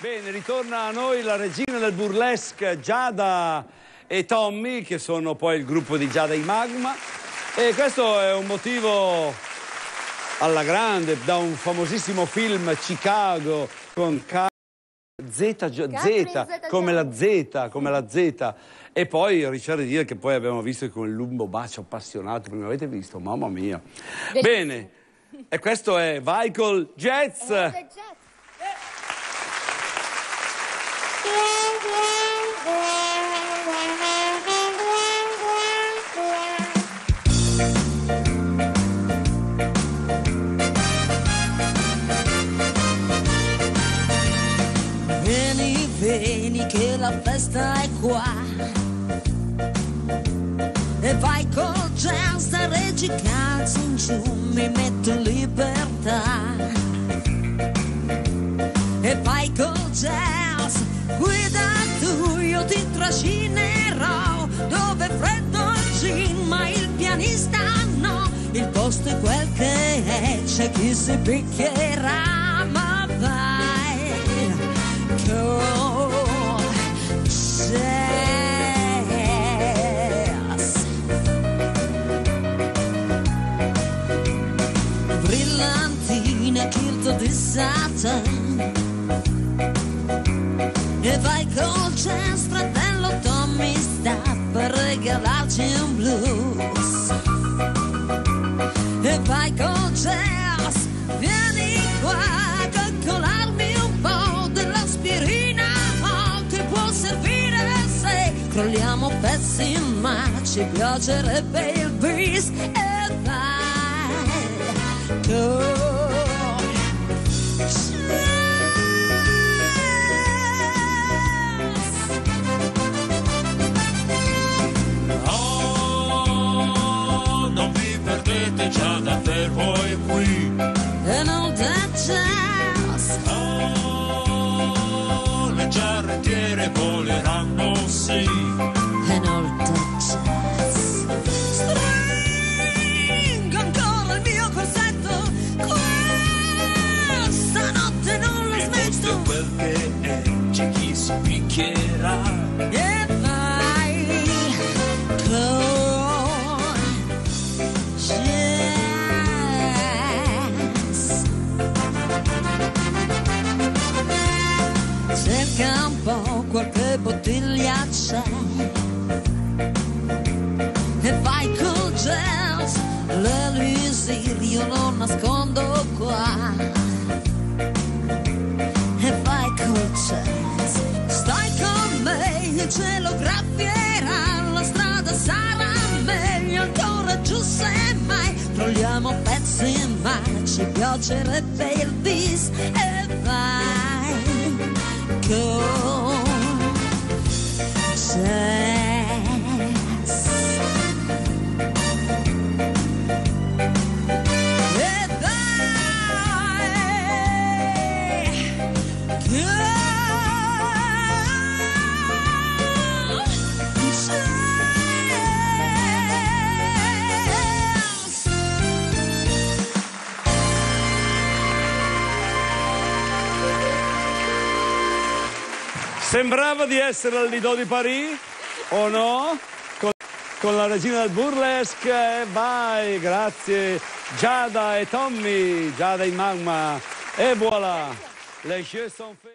Bene, ritorna a noi la regina del burlesque Giada e Tommy, che sono poi il gruppo di Giada i Magma. E questo è un motivo alla grande, da un famosissimo film Chicago con K. Z, Z, come la Z, come la Z. E poi Richard dire che poi abbiamo visto con il lumbo bacio appassionato, prima avete visto? Mamma mia. Bene, e questo è Michael Jazz. Eh, Vieni, vieni che la festa è qua. E vai col jazz da Reggi calzi in giù Mi metto in libertà. E vai col jazz Guida tu, io ti trascinerò. Dove freddo il gin ma il pianista no. Il posto è quel che è, c'è chi si picchierà Ma vai kilt di satin E vai col jazz, fratello Tommy sta per regalarci un blues. E vai col jazz, vieni qua a coccolarmi un po' dell'aspirina. Oh, Ti può servire se crolliamo pezzi ma ci piacerebbe il bis. E vai col sing. Qualche bottiglia c'è. E vai col jazz l'elisir io lo nascondo qua. E vai col jazz stai con me il cielo graffierà la strada sarà meglio ancora giù se mai. Crolliamo pezzi ma ci piacerebbe il bis. E vai con Sembrava di essere al Lido di Paris, o no? Con, con la regina del burlesque, e vai, grazie. Giada e Tommy, Giada in magma, e voilà. Les jeux sont faits.